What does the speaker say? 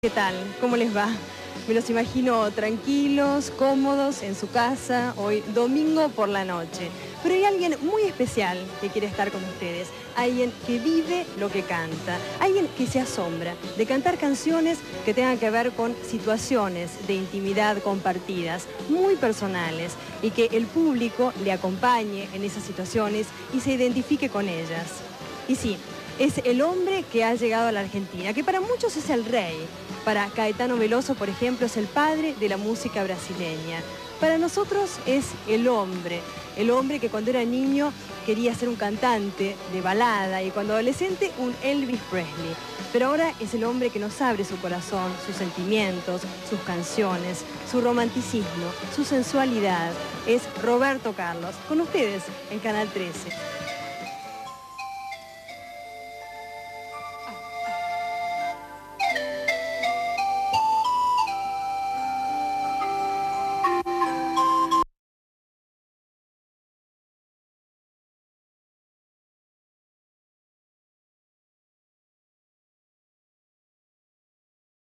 ¿Qué tal? ¿Cómo les va? Me los imagino tranquilos, cómodos, en su casa, hoy domingo por la noche. Pero hay alguien muy especial que quiere estar con ustedes, alguien que vive lo que canta, alguien que se asombra de cantar canciones que tengan que ver con situaciones de intimidad compartidas, muy personales, y que el público le acompañe en esas situaciones y se identifique con ellas. Y sí, es el hombre que ha llegado a la Argentina, que para muchos es el rey. Para Caetano Veloso, por ejemplo, es el padre de la música brasileña. Para nosotros es el hombre, el hombre que cuando era niño quería ser un cantante de balada y cuando adolescente un Elvis Presley. Pero ahora es el hombre que nos abre su corazón, sus sentimientos, sus canciones, su romanticismo, su sensualidad. Es Roberto Carlos. Con ustedes en Canal 13.